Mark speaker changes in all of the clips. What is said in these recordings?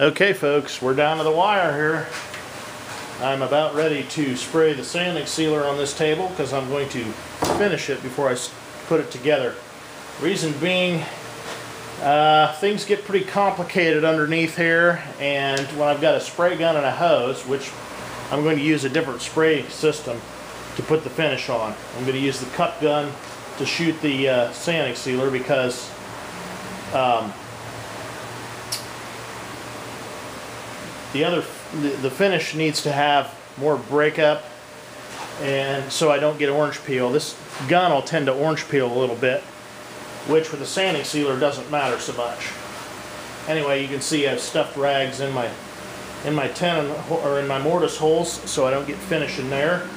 Speaker 1: Okay folks, we're down to the wire here. I'm about ready to spray the sanding sealer on this table because I'm going to finish it before I put it together. Reason being, uh, things get pretty complicated underneath here and when I've got a spray gun and a hose, which I'm going to use a different spray system to put the finish on. I'm going to use the cup gun to shoot the uh, sanding sealer because um, The other, the finish needs to have more breakup and so I don't get orange peel. This gun will tend to orange peel a little bit, which with the sanding sealer doesn't matter so much. Anyway, you can see I have stuffed rags in my in my tenon or in my mortise holes so I don't get finish in there.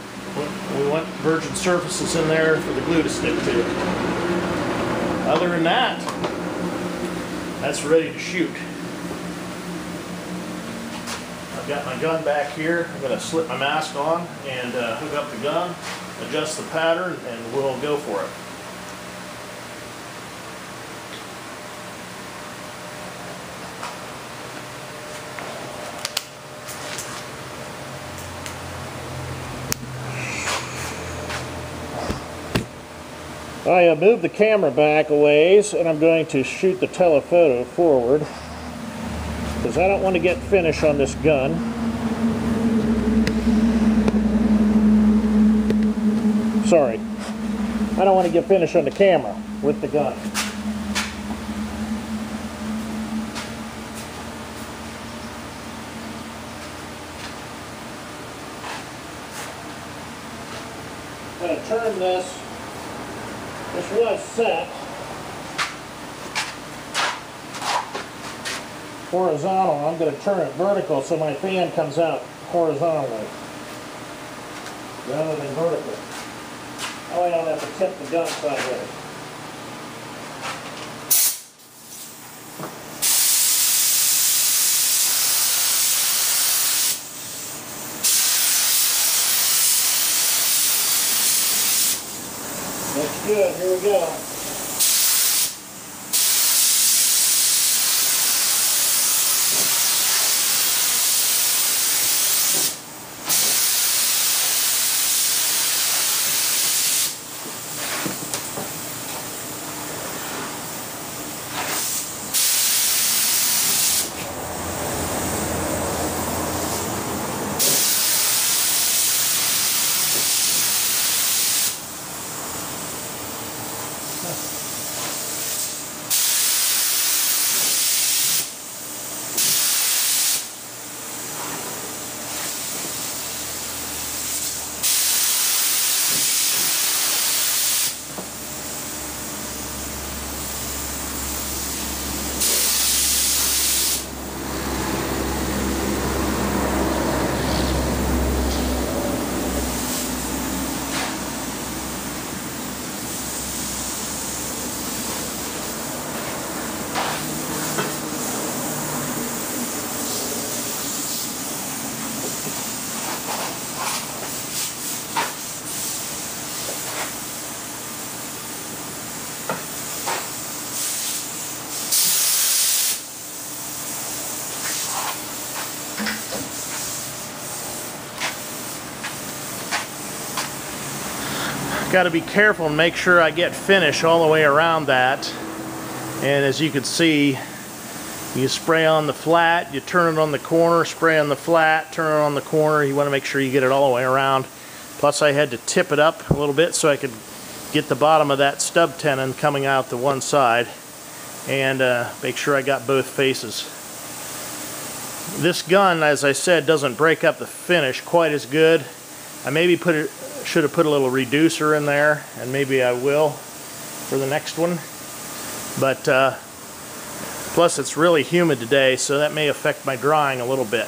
Speaker 1: We want virgin surfaces in there for the glue to stick to. Other than that, that's ready to shoot. I've got my gun back here. I'm going to slip my mask on and uh, hook up the gun, adjust the pattern, and we'll go for it. I have moved the camera back a ways and I'm going to shoot the telephoto forward because I don't want to get finish on this gun. Sorry. I don't want to get finish on the camera with the gun. I'm going to turn this. This was set. Horizontal. I'm going to turn it vertical so my fan comes out horizontally rather than vertical. Oh, I don't have to tip the gun sideways. Looks good. Here we go. Got to be careful and make sure I get finish all the way around that. And as you can see, you spray on the flat, you turn it on the corner, spray on the flat, turn it on the corner. You want to make sure you get it all the way around. Plus I had to tip it up a little bit so I could get the bottom of that stub tenon coming out the one side and uh, make sure I got both faces. This gun, as I said, doesn't break up the finish quite as good. I maybe put it should have put a little reducer in there, and maybe I will for the next one. But uh, plus it's really humid today, so that may affect my drying a little bit.